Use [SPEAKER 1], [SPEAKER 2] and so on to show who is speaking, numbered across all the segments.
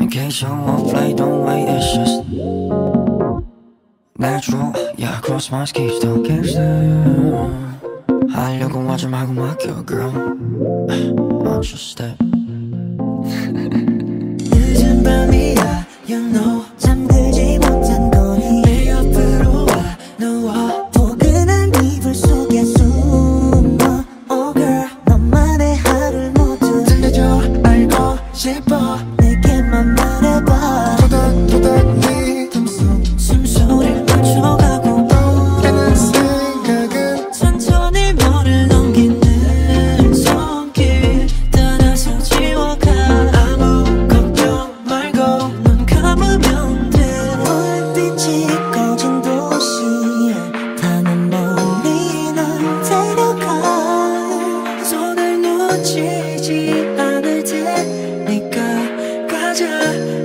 [SPEAKER 1] In case you won't play, don't wait, it's just Natural, yeah, cross my skin, don't give watch, 하려고 하지 말고 my girl Watch your step.
[SPEAKER 2] Russia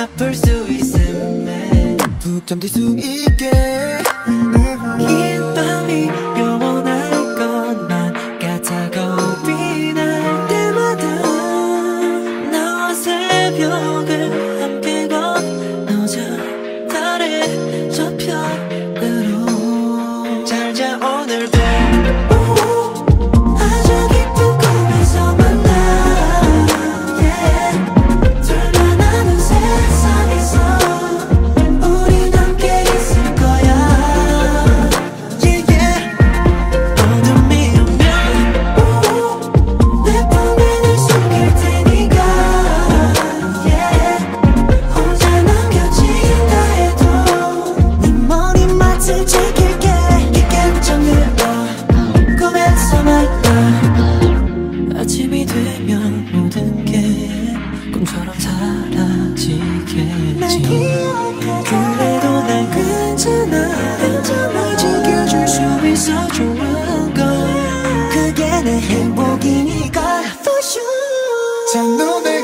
[SPEAKER 2] 아플 수 있음에
[SPEAKER 3] 푹 잠들 수 있게.
[SPEAKER 2] 긴 밤이 영원할 것만 같아고 빛날 때마다 나와 새벽을 함께 건너자 달의 저편으로 잘자 오늘 밤 아침이 되면 모든 게 꿈처럼 사라지겠지. 그래도 난 괜찮아. 날 지켜줄 수 있어 좋은 건. 그게 내 행복이니까 For sure.